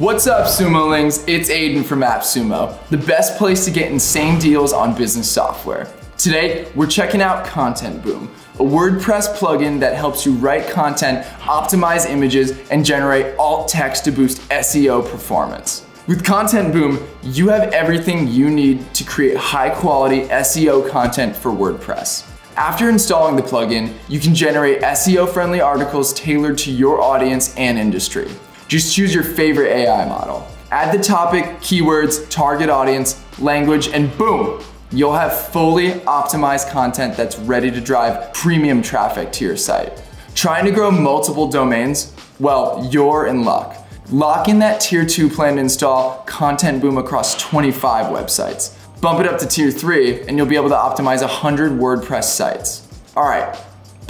What's up, Sumolings? It's Aiden from AppSumo, the best place to get insane deals on business software. Today, we're checking out Content Boom, a WordPress plugin that helps you write content, optimize images, and generate alt text to boost SEO performance. With Content Boom, you have everything you need to create high quality SEO content for WordPress. After installing the plugin, you can generate SEO friendly articles tailored to your audience and industry. Just choose your favorite AI model. Add the topic, keywords, target audience, language, and boom, you'll have fully optimized content that's ready to drive premium traffic to your site. Trying to grow multiple domains? Well, you're in luck. Lock in that tier 2 plan to install Content Boom across 25 websites. Bump it up to tier 3 and you'll be able to optimize 100 WordPress sites. All right,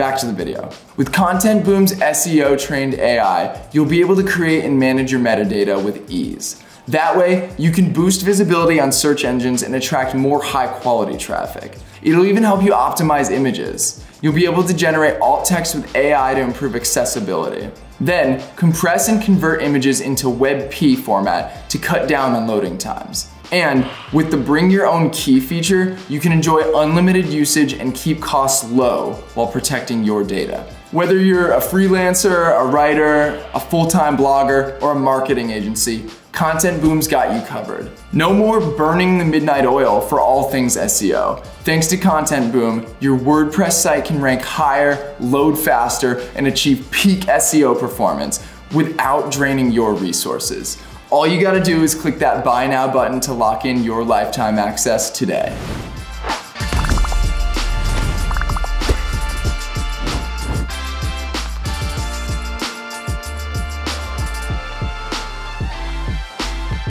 Back to the video. With Content Boom's SEO trained AI, you'll be able to create and manage your metadata with ease. That way, you can boost visibility on search engines and attract more high quality traffic. It'll even help you optimize images. You'll be able to generate alt text with AI to improve accessibility. Then, compress and convert images into WebP format to cut down on loading times. And with the bring your own key feature, you can enjoy unlimited usage and keep costs low while protecting your data. Whether you're a freelancer, a writer, a full-time blogger, or a marketing agency, Content Boom's got you covered. No more burning the midnight oil for all things SEO. Thanks to Content Boom, your WordPress site can rank higher, load faster, and achieve peak SEO performance without draining your resources. All you gotta do is click that buy now button to lock in your lifetime access today.